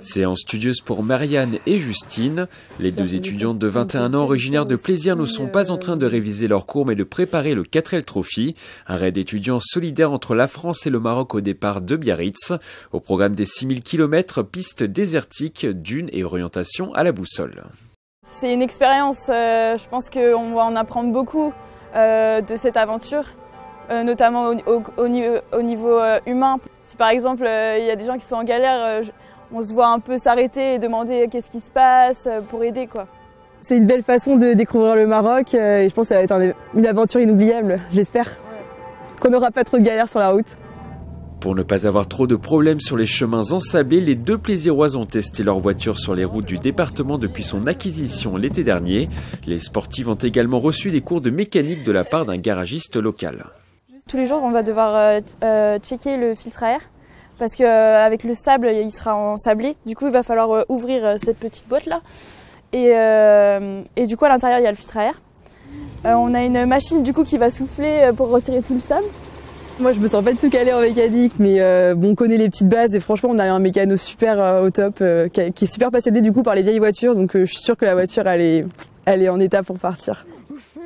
Séance studieuse pour Marianne et Justine. Les deux étudiantes de 21 ans originaires de Plaisir ne sont pas en train de réviser leurs cours mais de préparer le 4L Trophy, un raid étudiant solidaire entre la France et le Maroc au départ de Biarritz. Au programme des 6000 km, pistes désertiques, dunes et orientation à la boussole. C'est une expérience, euh, je pense qu'on va en apprendre beaucoup euh, de cette aventure. Euh, notamment au, niveau, humain. Si par exemple il y a des gens qui sont en galère, on se voit un peu s'arrêter et demander qu'est-ce qui se passe euh, pour aider quoi. C'est une belle façon de découvrir le Maroc euh, et je pense que ça va être une aventure inoubliable, j'espère. Qu'on n'aura pas trop de galères sur la route. Pour ne pas avoir trop de problèmes sur les chemins ensablés, les deux plaisiroises ont testé leur voiture sur les routes du département depuis son acquisition l'été dernier. Les sportives ont également reçu des cours de mécanique de la part d'un garagiste local. Tous les jours, on va devoir euh, checker le filtre à air parce qu'avec euh, le sable, il sera ensablé. Du coup, il va falloir euh, ouvrir euh, cette petite boîte là. Et, du coup, à l'intérieur, il y a le filtre à air. on a une machine du coup qui va souffler pour retirer tout le sable. Moi, je me sens pas tout calée en mécanique, mais on connaît les petites bases et franchement, on a un mécano super au top, qui, est super passionné du coup par les vieilles voitures, donc je suis sûre que la voiture, elle est, elle est en état pour partir.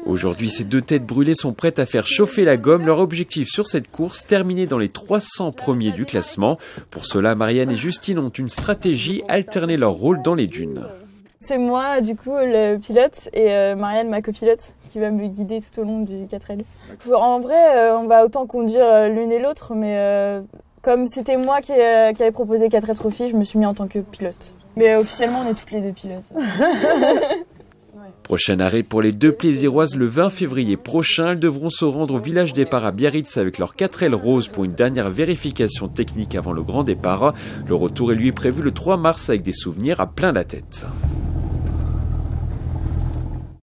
Aujourd'hui, ces deux têtes brûlées sont prêtes à faire chauffer la gomme. Leur objectif sur cette course, terminer dans les 300 premiers du classement. Pour cela, Marianne et Justine ont une stratégie, alterner leur rôle dans les dunes. C'est moi, du coup, le pilote, et euh, Marianne, ma copilote, qui va me guider tout au long du 4L. En vrai, euh, on va autant conduire euh, l'une et l'autre, mais comme c'était moi qui, qui avais proposé 4L Trophy, je me suis mis en tant que pilote. Mais officiellement, on est toutes les deux pilotes. Prochain arrêt pour les deux plaisiroises le 20 février prochain. Elles devront se rendre au village départ à Biarritz avec leur 4L rose pour une dernière vérification technique avant le grand départ. Le retour est lui prévu le 3 mars avec des souvenirs à plein la tête.